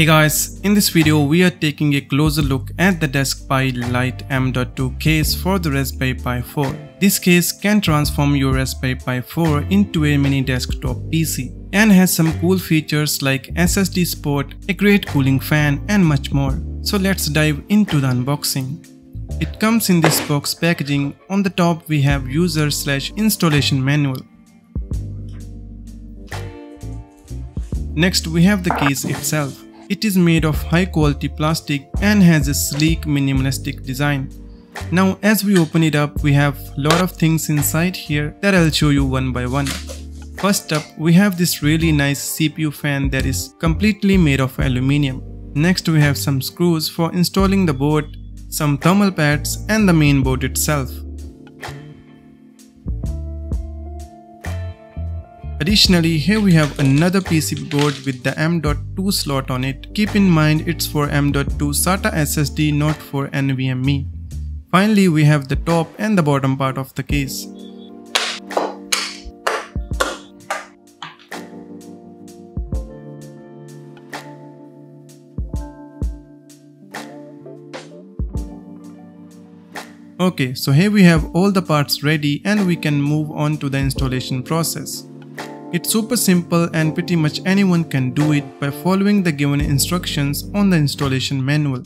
Hey guys, in this video we are taking a closer look at the DeskPi Lite M.2 case for the Raspberry Pi 4. This case can transform your Raspberry Pi 4 into a mini desktop PC and has some cool features like SSD support, a great cooling fan and much more. So let's dive into the unboxing. It comes in this box packaging. On the top we have user slash installation manual. Next we have the case itself. It is made of high quality plastic and has a sleek minimalistic design. Now as we open it up we have a lot of things inside here that I'll show you one by one. First up we have this really nice CPU fan that is completely made of aluminium. Next we have some screws for installing the board, some thermal pads and the main board itself. Additionally, here we have another PCB board with the M.2 slot on it. Keep in mind it's for M.2 SATA SSD not for NVMe. Finally, we have the top and the bottom part of the case. Okay, so here we have all the parts ready and we can move on to the installation process. It's super simple and pretty much anyone can do it by following the given instructions on the installation manual.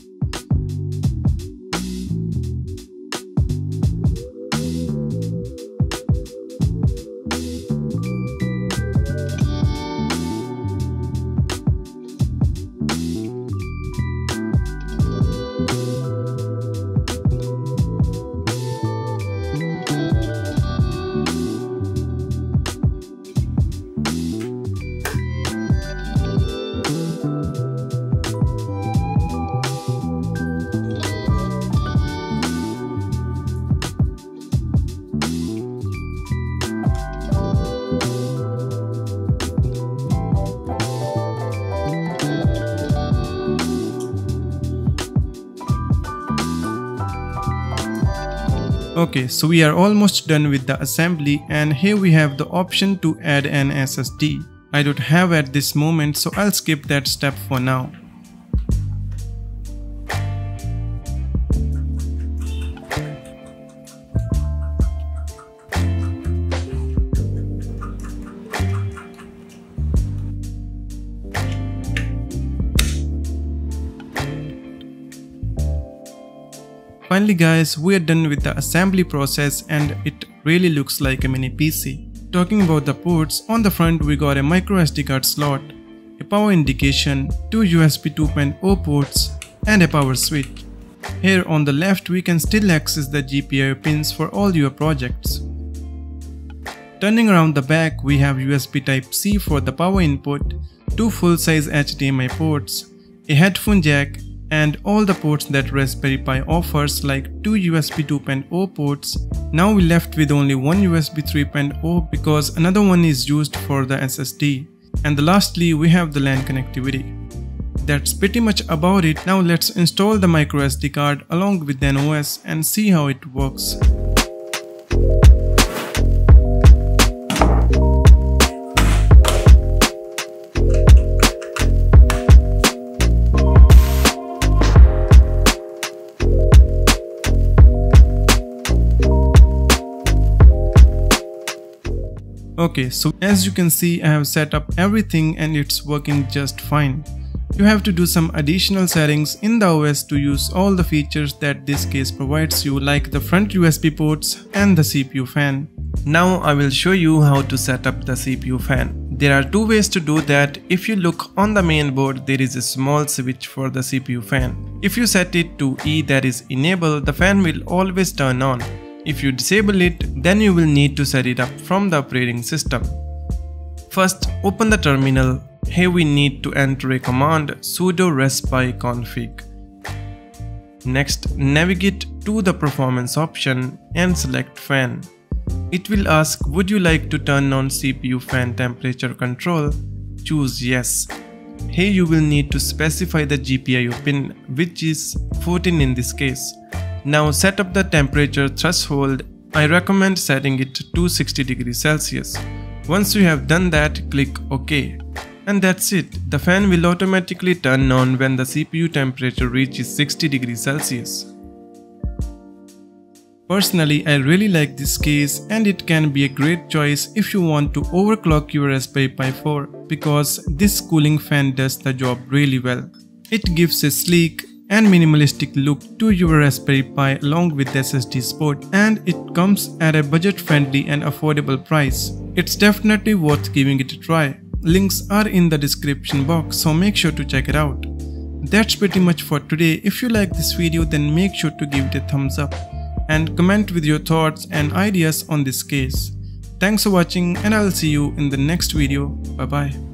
Okay, so we are almost done with the assembly and here we have the option to add an SSD. I don't have at this moment so I'll skip that step for now. Finally guys, we are done with the assembly process and it really looks like a mini PC. Talking about the ports, on the front we got a micro SD card slot, a power indication, two USB 2.0 ports and a power switch. Here on the left we can still access the GPIO pins for all your projects. Turning around the back we have USB Type-C for the power input, two full-size HDMI ports, a headphone jack and all the ports that Raspberry Pi offers like two USB 2.0 ports. Now we left with only one USB 3.0 because another one is used for the SSD. And lastly we have the LAN connectivity. That's pretty much about it. Now let's install the microSD card along with an OS and see how it works. Okay, so as you can see I have set up everything and it's working just fine. You have to do some additional settings in the OS to use all the features that this case provides you like the front USB ports and the CPU fan. Now I will show you how to set up the CPU fan. There are two ways to do that. If you look on the main board, there is a small switch for the CPU fan. If you set it to E that is enable, the fan will always turn on. If you disable it, then you will need to set it up from the operating system. First, open the terminal. Here we need to enter a command sudo raspi config. Next, navigate to the performance option and select fan. It will ask would you like to turn on CPU fan temperature control? Choose yes. Here you will need to specify the GPIO pin which is 14 in this case. Now set up the temperature threshold. I recommend setting it to 260 degrees Celsius. Once you have done that, click OK. And that's it, the fan will automatically turn on when the CPU temperature reaches 60 degrees Celsius. Personally, I really like this case and it can be a great choice if you want to overclock your Raspberry Pi 4 because this cooling fan does the job really well. It gives a sleek and minimalistic look to your Raspberry Pi along with SSD support and it comes at a budget friendly and affordable price. It's definitely worth giving it a try. Links are in the description box so make sure to check it out. That's pretty much for today. If you like this video then make sure to give it a thumbs up and comment with your thoughts and ideas on this case. Thanks for watching and I'll see you in the next video. Bye bye.